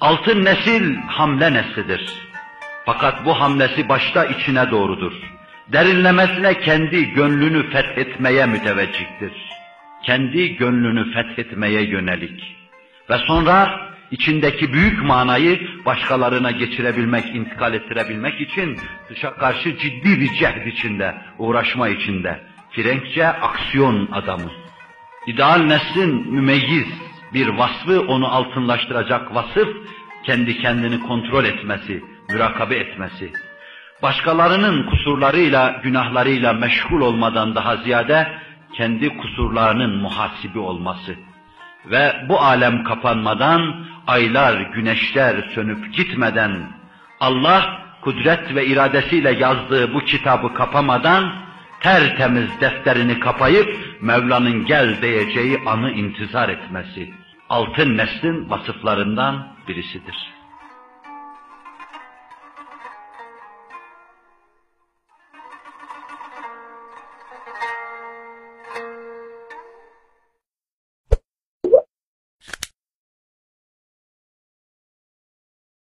Altın nesil hamle neslidir. Fakat bu hamlesi başta içine doğrudur. Derinlemesine kendi gönlünü fethetmeye müteveccihtir. Kendi gönlünü fethetmeye yönelik. Ve sonra içindeki büyük manayı başkalarına geçirebilmek, intikal ettirebilmek için dışa karşı ciddi bir cehd içinde, uğraşma içinde. Frenkçe aksiyon adamı. İdeal neslin mümeyyiz bir vasfı onu altınlaştıracak vasıf, kendi kendini kontrol etmesi, mürakabe etmesi. Başkalarının kusurlarıyla, günahlarıyla meşgul olmadan daha ziyade kendi kusurlarının muhasibi olması. Ve bu alem kapanmadan, aylar, güneşler sönüp gitmeden, Allah kudret ve iradesiyle yazdığı bu kitabı kapamadan, tertemiz defterini kapayıp Mevla'nın gel diyeceği anı intizar etmesi altın neslin vasıflarından birisidir.